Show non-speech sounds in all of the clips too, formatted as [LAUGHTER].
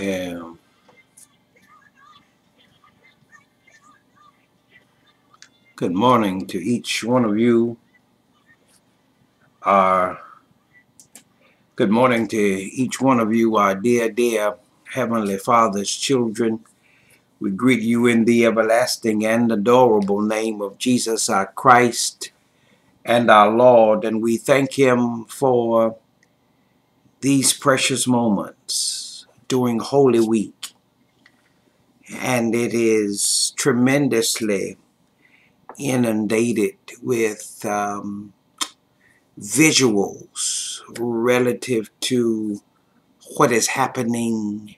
Um, good morning to each one of you. Our good morning to each one of you, our dear, dear Heavenly Father's children. We greet you in the everlasting and adorable name of Jesus, our Christ and our Lord, and we thank Him for these precious moments during Holy Week. And it is tremendously inundated with um, visuals relative to what is happening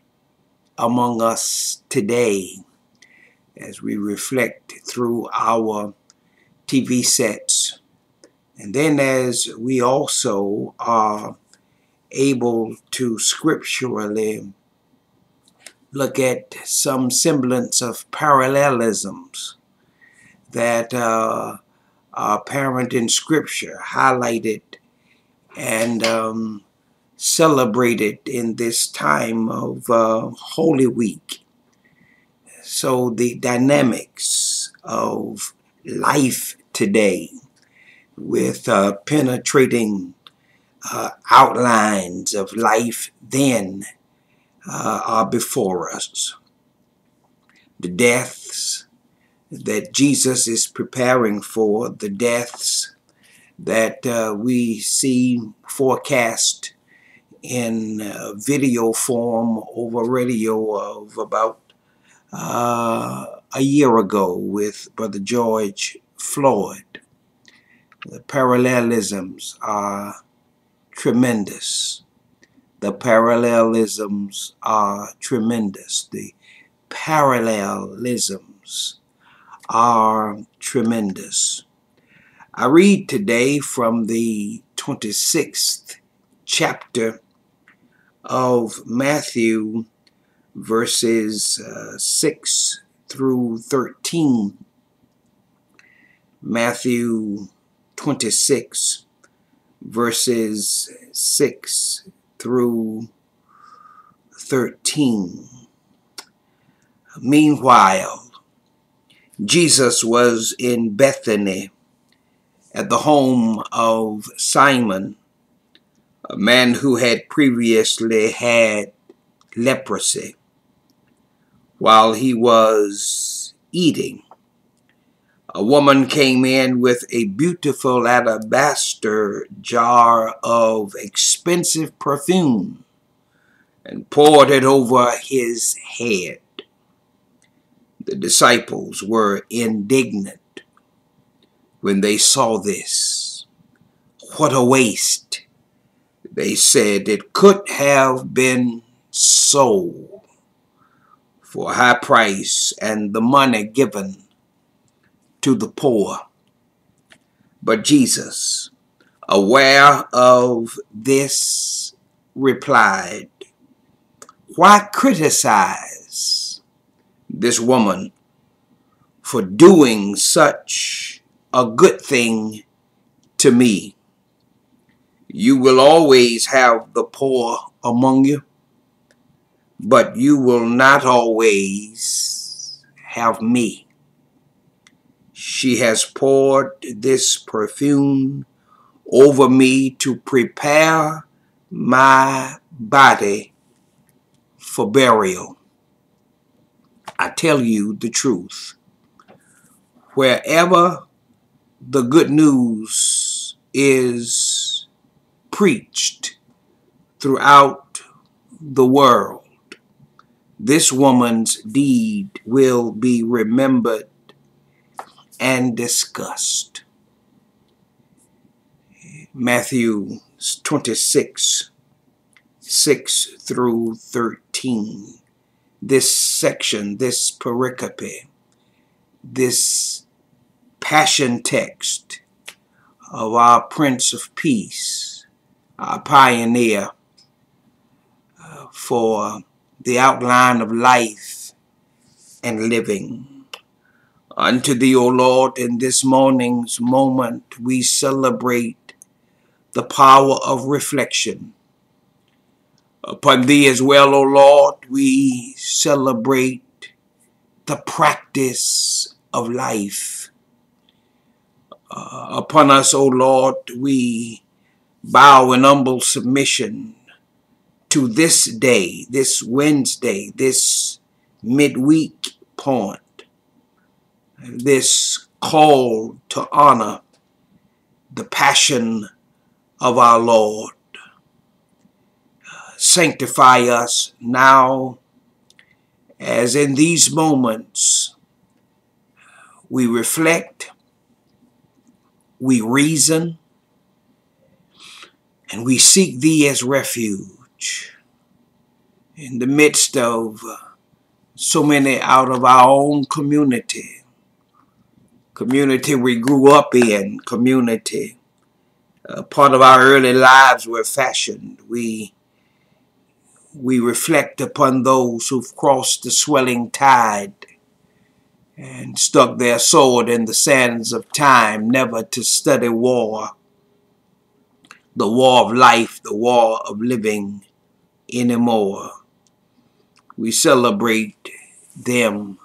among us today as we reflect through our TV sets. And then as we also are able to scripturally look at some semblance of parallelisms that uh, are apparent in scripture, highlighted and um, celebrated in this time of uh, Holy Week. So the dynamics of life today with uh, penetrating uh, outlines of life then uh, are before us. The deaths that Jesus is preparing for, the deaths that uh, we see forecast in uh, video form over radio of about uh, a year ago with Brother George Floyd. The parallelisms are tremendous. The parallelisms are tremendous. The parallelisms are tremendous. I read today from the 26th chapter of Matthew, verses uh, 6 through 13. Matthew 26, verses 6 through 13. Meanwhile, Jesus was in Bethany at the home of Simon, a man who had previously had leprosy. While he was eating, a woman came in with a beautiful alabaster jar of expensive perfume and poured it over his head. The disciples were indignant when they saw this. What a waste! They said it could have been sold for a high price and the money given to the poor. But Jesus, aware of this, replied, Why criticize this woman for doing such a good thing to me? You will always have the poor among you, but you will not always have me. She has poured this perfume over me to prepare my body for burial. I tell you the truth. Wherever the good news is preached throughout the world, this woman's deed will be remembered and disgust. Matthew 26, 6 through 13. This section, this pericope, this passion text of our Prince of Peace, our pioneer uh, for the outline of life and living. Unto thee, O Lord, in this morning's moment, we celebrate the power of reflection, Upon thee as well, O Lord, we celebrate the practice of life. Uh, upon us, O Lord, we bow in humble submission to this day, this Wednesday, this midweek point, this call to honor the passion of our Lord. Sanctify us now as in these moments we reflect, we reason, and we seek Thee as refuge in the midst of so many out of our own community, community we grew up in, community, uh, part of our early lives were fashioned. We we reflect upon those who've crossed the swelling tide and stuck their sword in the sands of time, never to study war, the war of life, the war of living anymore. We celebrate them.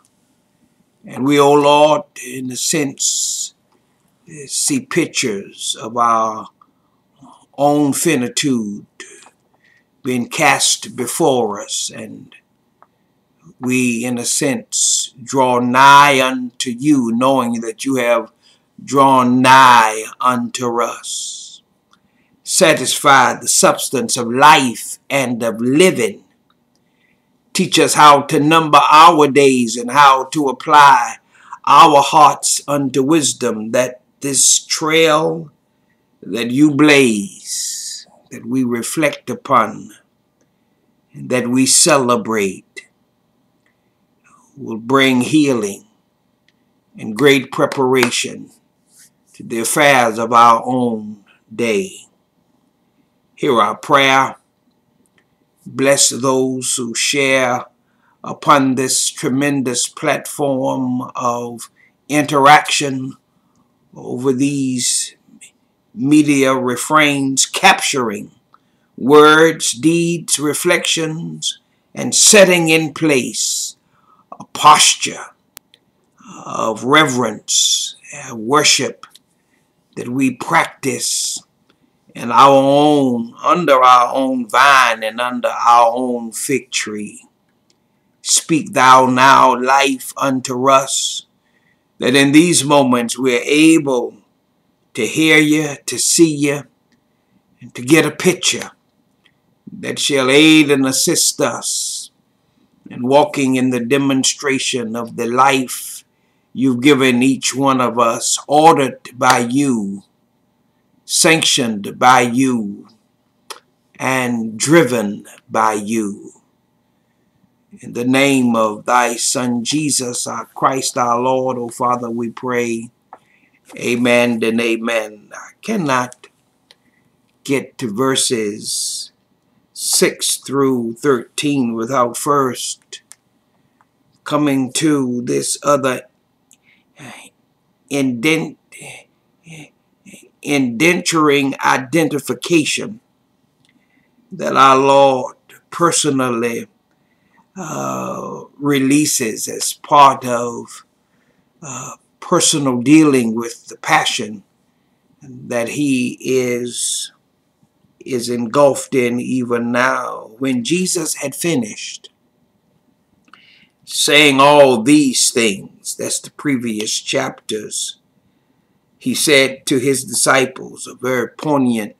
And we, oh Lord, in a sense, eh, see pictures of our own finitude being cast before us. And we in a sense draw nigh unto you knowing that you have drawn nigh unto us. Satisfy the substance of life and of living teach us how to number our days and how to apply our hearts unto wisdom that this trail that you blaze that we reflect upon that we celebrate will bring healing and great preparation to the affairs of our own day. Hear our prayer. Bless those who share upon this tremendous platform of interaction over these media refrains capturing words, deeds, reflections, and setting in place a posture of reverence and worship that we practice in our own, under our own vine and under our own fig tree. Speak thou now life unto us, that in these moments we're able to hear you, to see you, and to get a picture that shall aid and assist us in walking in the demonstration of the life you've given each one of us, ordered by you, sanctioned by you, and driven by you. In the name of thy Son Jesus, our Christ, our Lord, O oh Father, we pray. Amen and amen. I cannot get to verses 6 through 13 without first coming to this other indent, indenturing identification that our Lord personally uh, releases as part of uh, personal dealing with the passion that he is is engulfed in even now. When Jesus had finished saying all these things, that's the previous chapters, he said to his disciples, a very poignant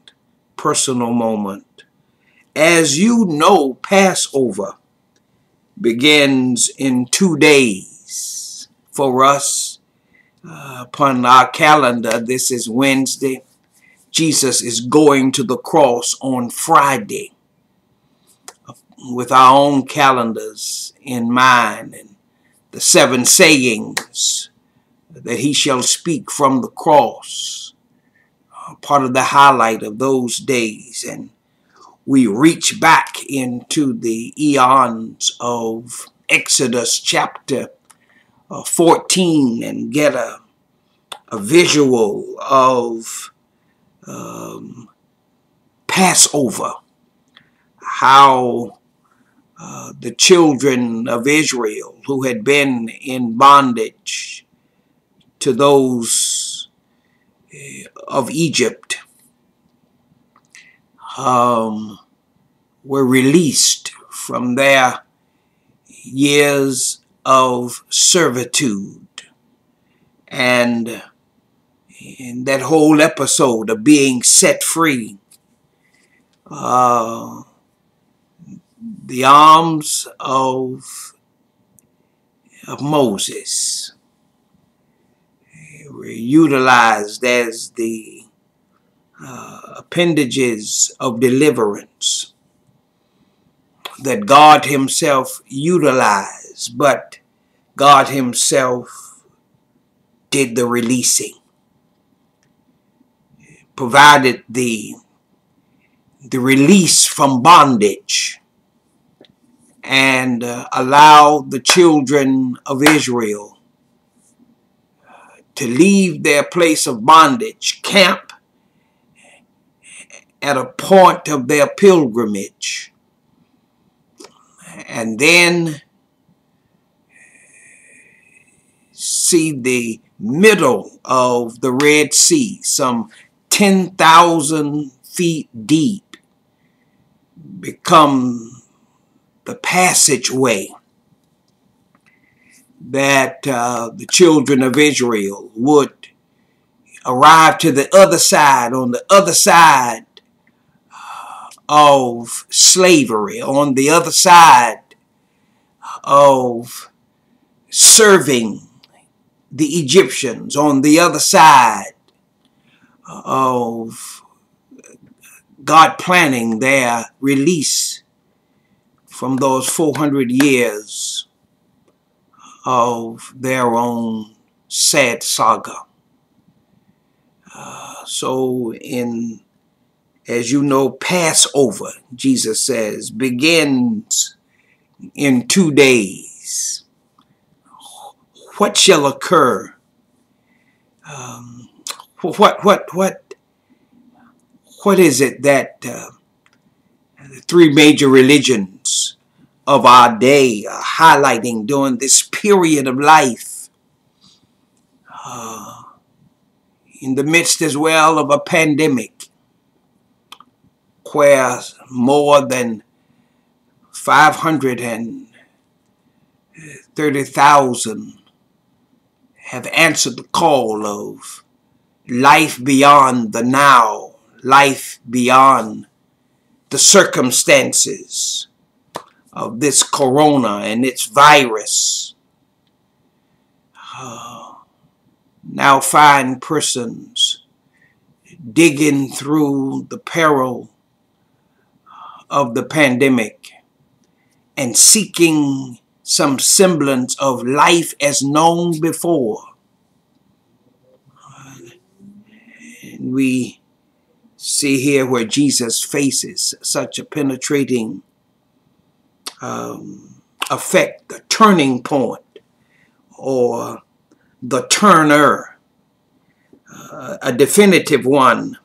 personal moment, as you know, Passover begins in two days for us. Uh, upon our calendar, this is Wednesday. Jesus is going to the cross on Friday with our own calendars in mind and the seven sayings that he shall speak from the cross, uh, part of the highlight of those days. And we reach back into the eons of Exodus chapter uh, 14 and get a, a visual of um, Passover, how uh, the children of Israel who had been in bondage to those uh, of Egypt um, were released from their years of servitude. And in that whole episode of being set free uh, the arms of, of Moses utilized as the uh, appendages of deliverance that God Himself utilized, but God Himself did the releasing, provided the the release from bondage and uh, allow the children of Israel to leave their place of bondage, camp at a point of their pilgrimage, and then see the middle of the Red Sea, some 10,000 feet deep, become the passageway that uh, the children of Israel would arrive to the other side, on the other side of slavery, on the other side of serving the Egyptians, on the other side of God planning their release from those 400 years of their own sad saga. Uh, so in, as you know, Passover, Jesus says, begins in two days. What shall occur? Um, what, what, what what is it that uh, the three major religions of our day are highlighting during this period of life? Uh, in the midst as well of a pandemic where more than 530,000 have answered the call of life beyond the now life beyond the circumstances of this corona and its virus. [SIGHS] Now find persons digging through the peril of the pandemic and seeking some semblance of life as known before. And we see here where Jesus faces such a penetrating um, effect, the turning point, or the turner, uh, a definitive one.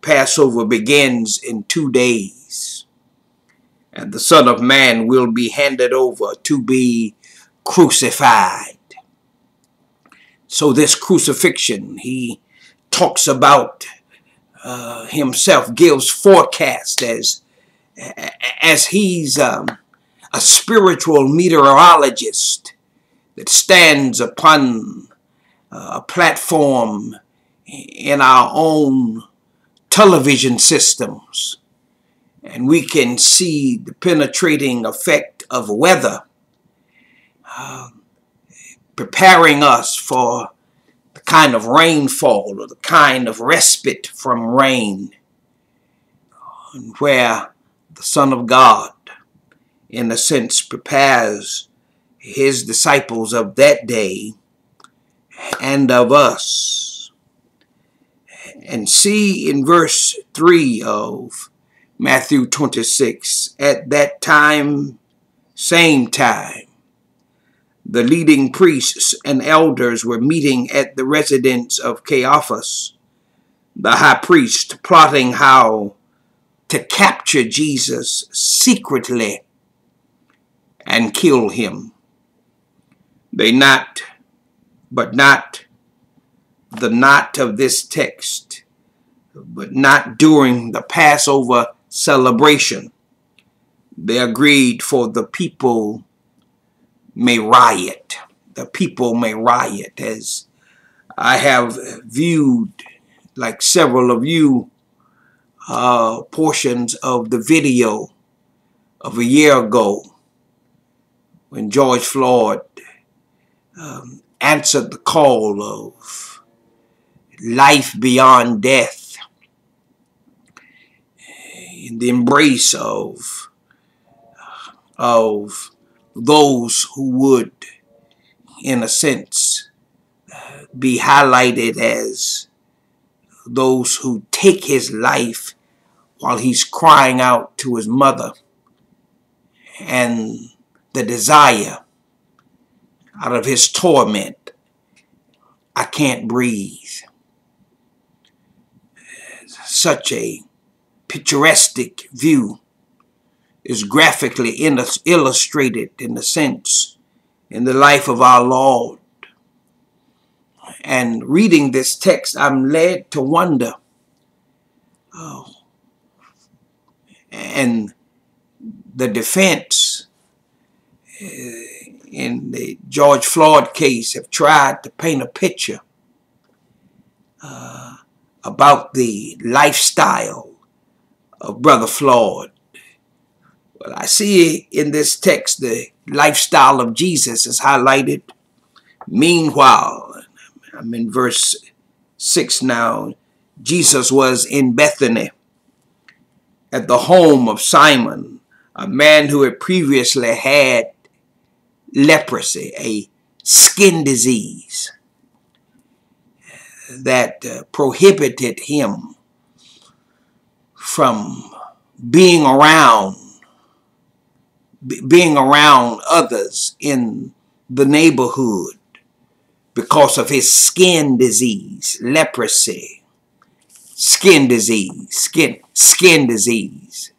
Passover begins in two days, and the Son of Man will be handed over to be crucified. So this crucifixion, he talks about uh, himself gives forecast as as he's um, a spiritual meteorologist that stands upon uh, a platform in our own television systems. And we can see the penetrating effect of weather uh, preparing us for the kind of rainfall or the kind of respite from rain. Where the Son of God, in a sense, prepares his disciples of that day and of us. And see in verse 3 of Matthew 26, at that time, same time, the leading priests and elders were meeting at the residence of Caiaphas, the high priest, plotting how to capture Jesus secretly and kill him. They not, but not the not of this text, but not during the Passover celebration. They agreed for the people may riot. The people may riot as I have viewed, like several of you, uh, portions of the video of a year ago when George Floyd um, answered the call of life beyond death in the embrace of of those who would in a sense be highlighted as those who take his life while he's crying out to his mother and the desire out of his torment I can't breathe. Such a picturesque view is graphically illustrated in the sense in the life of our Lord and reading this text, I'm led to wonder. Oh, and the defense uh, in the George Floyd case have tried to paint a picture uh, about the lifestyle of Brother Floyd. Well, I see in this text the lifestyle of Jesus is highlighted. Meanwhile, I'm in verse 6 now. Jesus was in Bethany at the home of Simon, a man who had previously had leprosy, a skin disease that uh, prohibited him from being around being around others in the neighborhood because of his skin disease, leprosy, skin disease, skin, skin disease,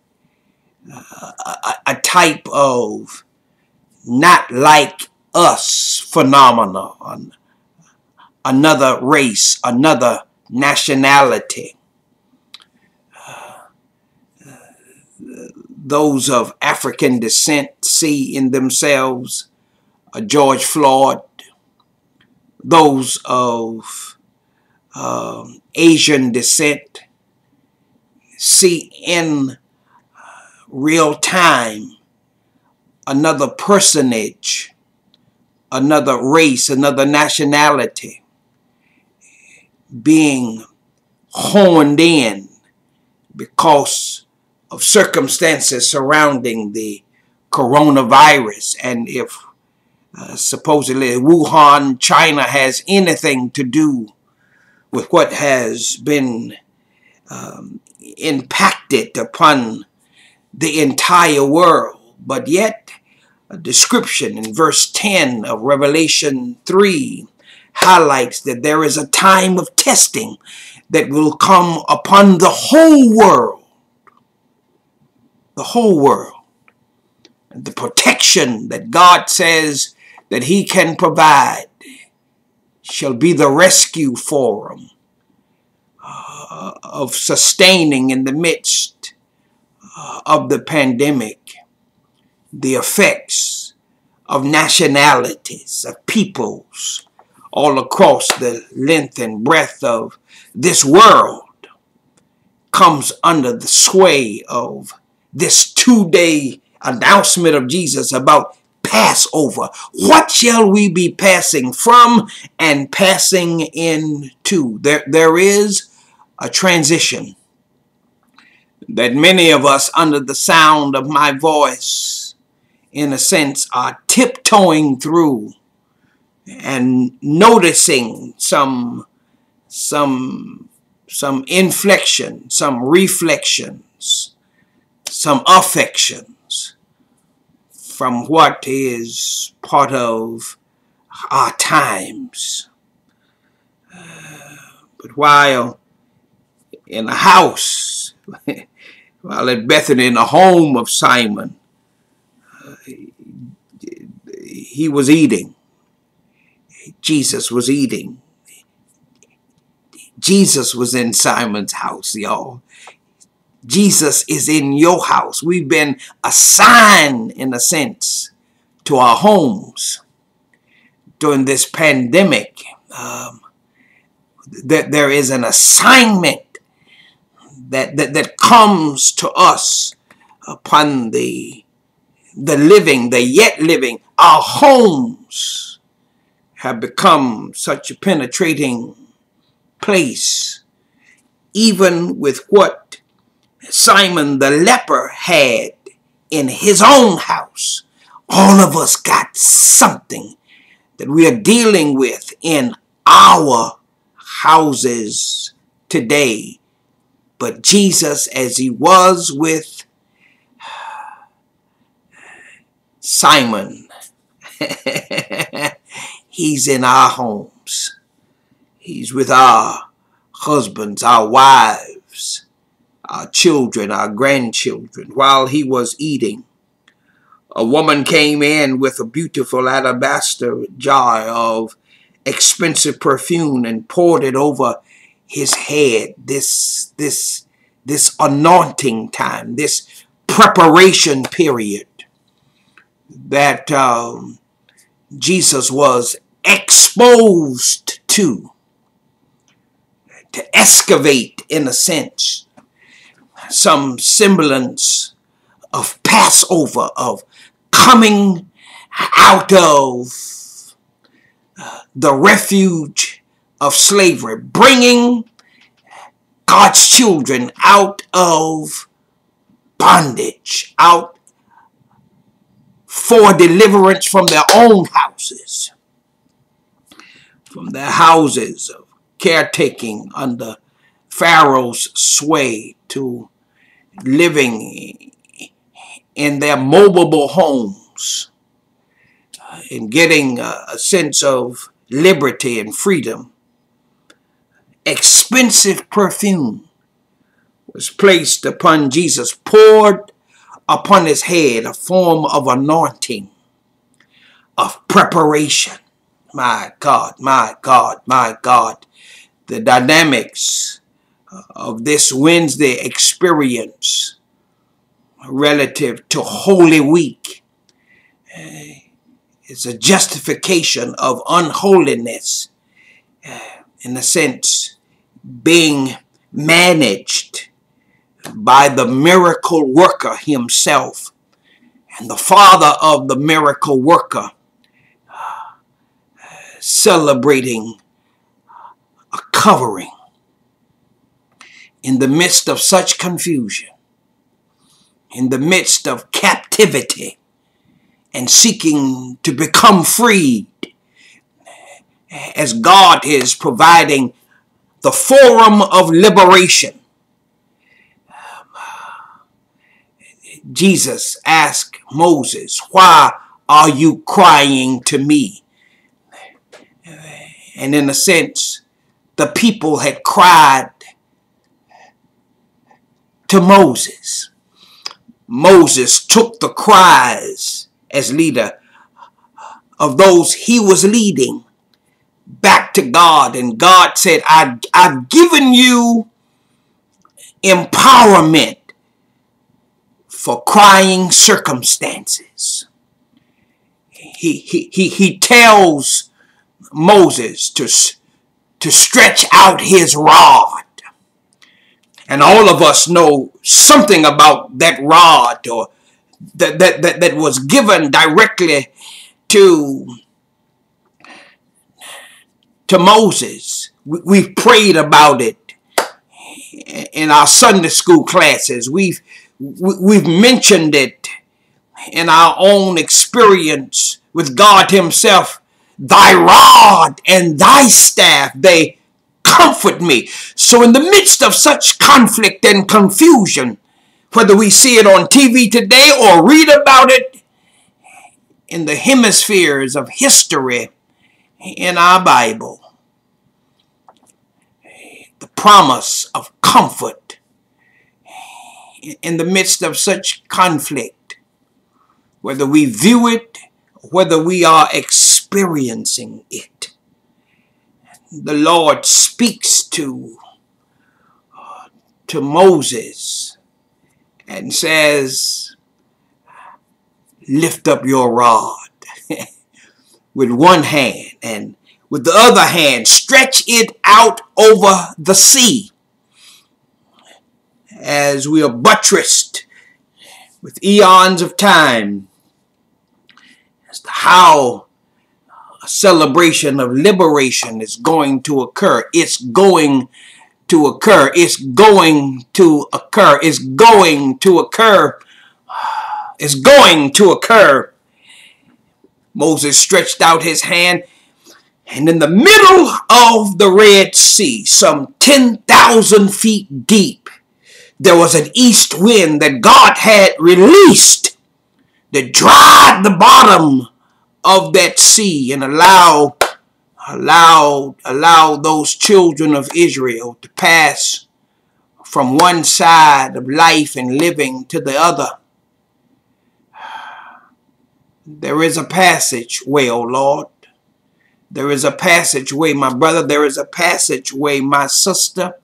uh, a, a type of not like us phenomenon, another race, another nationality. Uh, those of African descent see in themselves a George Floyd, those of um, Asian descent see in real time another personage, another race, another nationality being honed in because of circumstances surrounding the coronavirus. And if uh, supposedly Wuhan, China has anything to do with what has been um, impacted upon the entire world. But yet, a description in verse 10 of Revelation 3 highlights that there is a time of testing that will come upon the whole world. The whole world. And the protection that God says that he can provide shall be the rescue forum uh, of sustaining in the midst uh, of the pandemic the effects of nationalities, of peoples all across the length and breadth of this world comes under the sway of this two-day announcement of Jesus about Passover. What shall we be passing from and passing into? There, there is a transition that many of us under the sound of my voice, in a sense, are tiptoeing through and noticing some, some, some inflection, some reflections, some affection from what is part of our times. Uh, but while in a house [LAUGHS] while at Bethany in the home of Simon, uh, he was eating. Jesus was eating. Jesus was in Simon's house, y'all. Jesus is in your house. We've been assigned, in a sense, to our homes during this pandemic. Um, that there is an assignment that, that, that comes to us upon the, the living, the yet living. Our homes have become such a penetrating place, even with what Simon the leper had in his own house. All of us got something that we are dealing with in our houses today. But Jesus, as he was with Simon, [LAUGHS] he's in our homes. He's with our husbands, our wives, our children, our grandchildren. While he was eating, a woman came in with a beautiful alabaster jar of expensive perfume and poured it over his head. This, this, this anointing time, this preparation period that um, Jesus was exposed to, to excavate in a sense, some semblance of Passover, of coming out of uh, the refuge of slavery, bringing God's children out of bondage, out for deliverance from their own houses, from their houses of caretaking under Pharaoh's sway to living in their mobile homes uh, and getting a, sense of liberty and freedom. Expensive perfume was placed upon Jesus, poured upon his head, a form of anointing, of preparation. My God, my God, my God. The dynamics of this Wednesday experience relative to Holy Week it's a justification of unholiness, uh, in a sense, being managed by the miracle worker himself. And the father of the miracle worker uh, celebrating a covering in the midst of such confusion, in the midst of captivity, and seeking to become freed as God is providing the forum of liberation. Jesus asked Moses, Why are you crying to me? And in a sense, the people had cried to Moses. Moses took the cries as leader of those he was leading back to God. And God said, I, I've given you empowerment for crying circumstances. He, he, he, he tells Moses to, to stretch out his rod. And all of us know something about that rod or that, that, that, that was given directly to, to Moses. We, we've prayed about it in our Sunday school classes. We've, we've mentioned it in our own experience with God himself. Thy rod and thy staff, they comfort me. So in the midst of such conflict and confusion, whether we see it on TV today or read about it in the hemispheres of history in our Bible. The promise of comfort in the midst of such conflict, whether we view it, whether we are experiencing it. The Lord speaks to, uh, to Moses and says, lift up your rod [LAUGHS] with one hand and with the other hand stretch it out over the sea as we are buttressed with eons of time as to how celebration of liberation is going to occur. It's going to occur. It's going to occur. It's going to occur. It's going to occur. Moses stretched out his hand and in the middle of the Red Sea, some 10,000 feet deep, there was an east wind that God had released that dried the bottom of that sea and allow allow allow those children of Israel to pass from one side of life and living to the other. There is a passageway, O Lord. There is a passageway, my brother. There is a passageway, my sister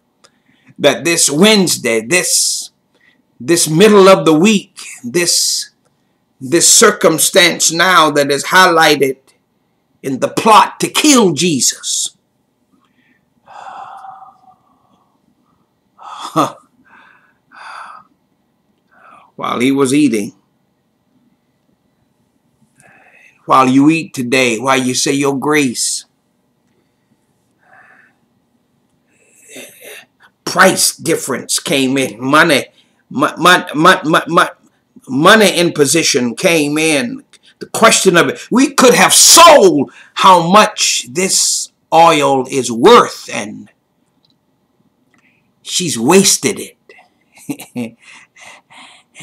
that this Wednesday, this this middle of the week, this this circumstance now that is highlighted in the plot to kill Jesus. [SIGHS] While he was eating, while you eat today, while you say your grace, price difference came in. Money, money, money, money in position came in. The question of it, we could have sold how much this oil is worth, and she's wasted it.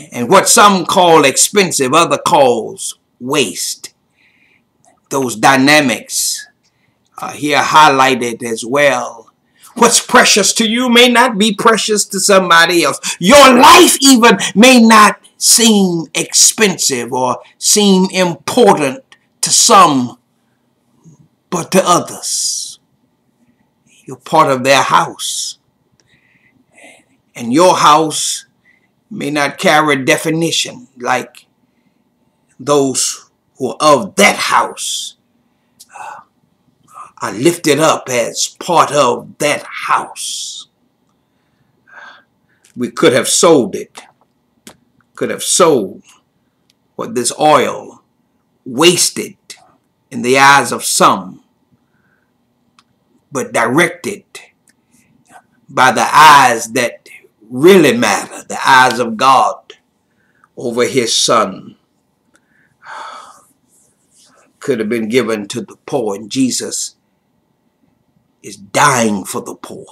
[LAUGHS] and what some call expensive, other calls waste. Those dynamics are here highlighted as well What's precious to you may not be precious to somebody else. Your life even may not seem expensive or seem important to some, but to others. You're part of their house. And your house may not carry a definition like those who are of that house uh, are lifted up as part of that house. We could have sold it, could have sold what this oil wasted in the eyes of some, but directed by the eyes that really matter, the eyes of God over his son could have been given to the poor and Jesus is dying for the poor.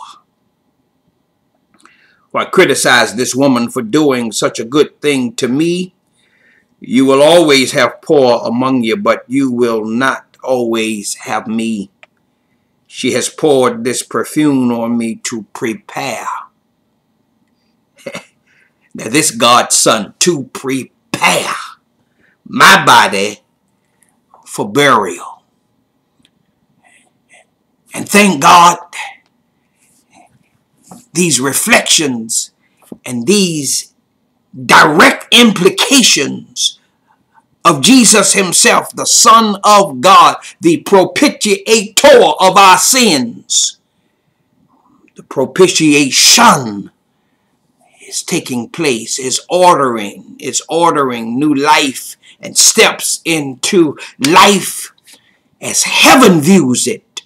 Why criticize this woman for doing such a good thing to me? You will always have poor among you, but you will not always have me. She has poured this perfume on me to prepare. [LAUGHS] now this God's son to prepare my body for burial. And thank God, these reflections and these direct implications of Jesus himself, the Son of God, the propitiator of our sins. The propitiation is taking place, is ordering, is ordering new life and steps into life as heaven views it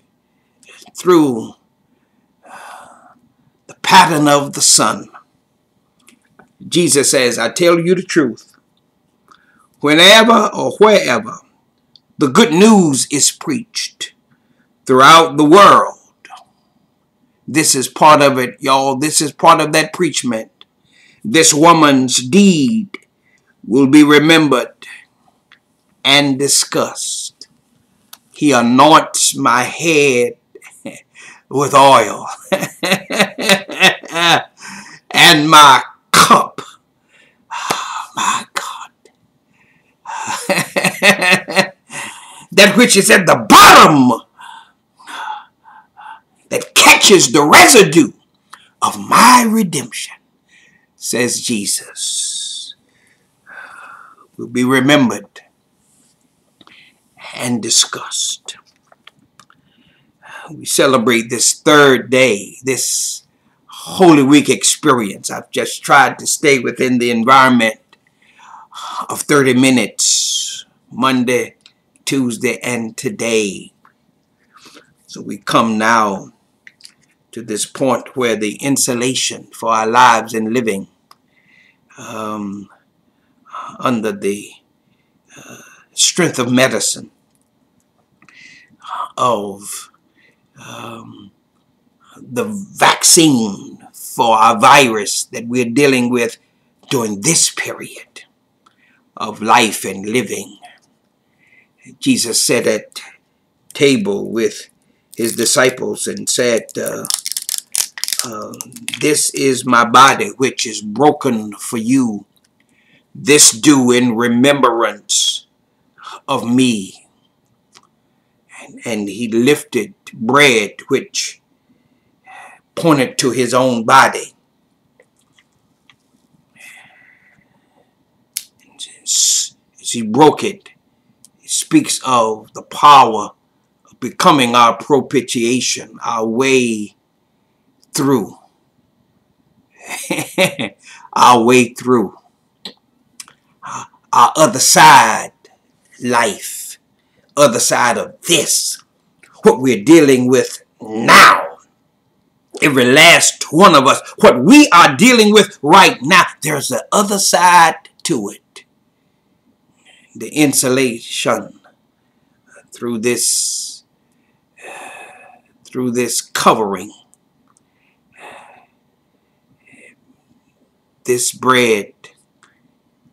through pattern of the sun. Jesus says, I tell you the truth. Whenever or wherever the good news is preached throughout the world, this is part of it, y'all. This is part of that preachment. This woman's deed will be remembered and discussed. He anoints my head with oil. [LAUGHS] and my cup. Oh, my God. [LAUGHS] that which is at the bottom that catches the residue of my redemption, says Jesus, will be remembered and discussed. We celebrate this third day, this Holy Week experience. I've just tried to stay within the environment of 30 minutes, Monday, Tuesday, and today. So we come now to this point where the insulation for our lives and living um, under the uh, strength of medicine, of um, the vaccine for our virus that we're dealing with during this period of life and living. Jesus sat at table with his disciples and said, uh, uh, This is my body which is broken for you. This do in remembrance of me. And, he lifted bread which pointed to his own body. As he broke it, it speaks of the power of becoming our propitiation, our way through. [LAUGHS] our way through. Our other side life, other side of this, what we're dealing with now every last one of us, what we are dealing with right now, there's the other side to it. The insulation through this, through this covering. This bread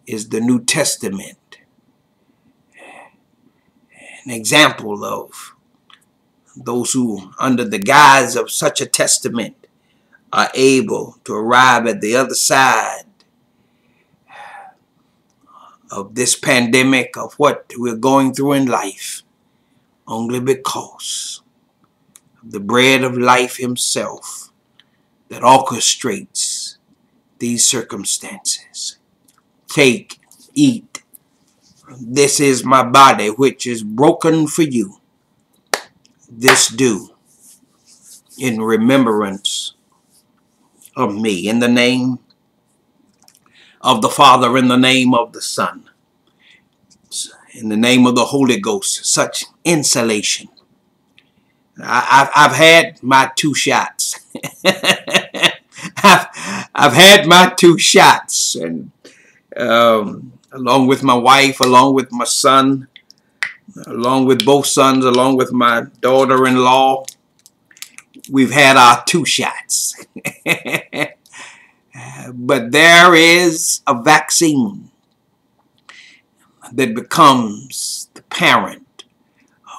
is the New Testament. An example of those who, under the guise of such a testament, are able to arrive at the other side of this pandemic, of what we're going through in life, only because of the bread of life Himself that orchestrates these circumstances. Take, eat. This is my body, which is broken for you this do in remembrance of me. In the name of the Father, in the name of the Son, in the name of the Holy Ghost, such insulation. I, have had my two shots. [LAUGHS] I've, I've had my two shots, and um, along with my wife, along with my son, along with both sons, along with my daughter-in-law. We've had our two shots. [LAUGHS] but there is a vaccine that becomes the parent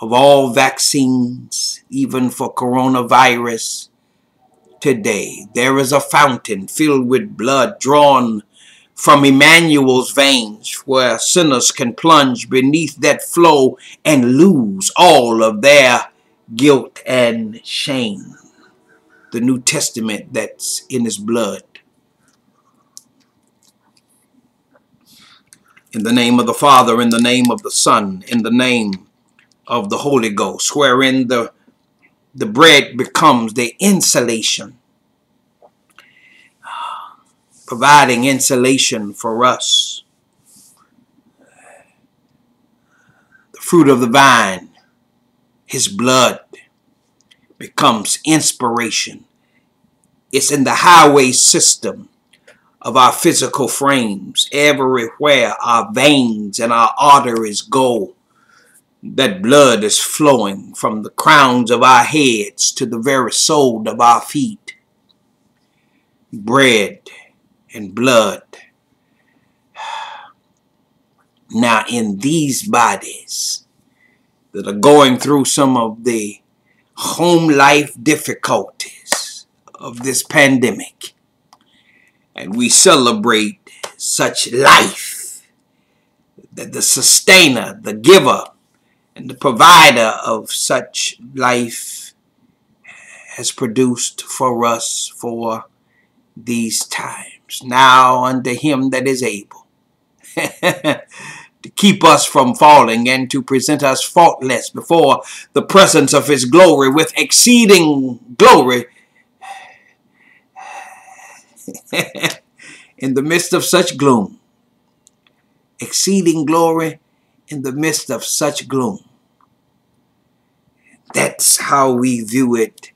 of all vaccines, even for coronavirus today. There is a fountain filled with blood drawn from Emmanuel's veins where sinners can plunge beneath that flow and lose all of their guilt and shame. The New Testament that's in his blood. In the name of the Father, in the name of the Son, in the name of the Holy Ghost, wherein the, the bread becomes the insulation providing insulation for us. The fruit of the vine, his blood, becomes inspiration. It's in the highway system of our physical frames. Everywhere our veins and our arteries go, that blood is flowing from the crowns of our heads to the very sole of our feet. Bread and blood. [SIGHS] Now, in these bodies that are going through some of the home life difficulties of this pandemic, and we celebrate such life that the sustainer, the giver, and the provider of such life has produced for us for these times. Now unto him that is able [LAUGHS] to keep us from falling and to present us faultless before the presence of his glory with exceeding glory [LAUGHS] in the midst of such gloom. Exceeding glory in the midst of such gloom. That's how we view it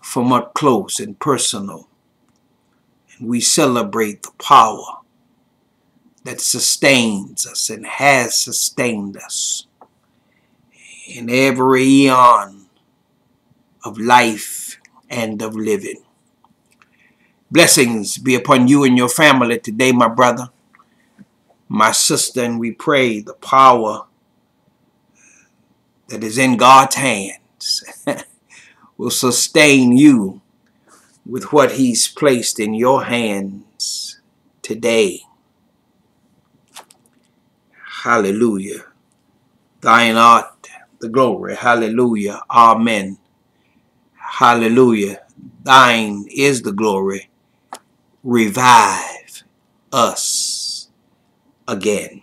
from up close and personal. We celebrate the power that sustains us and has sustained us in every eon of life and of living. Blessings be upon you and your family today, my brother, my sister, and we pray the power that is in God's hands [LAUGHS] will sustain you with what He's placed in your hands today. Hallelujah. Thine art the glory. Hallelujah. Amen. Hallelujah. Thine is the glory revive us again.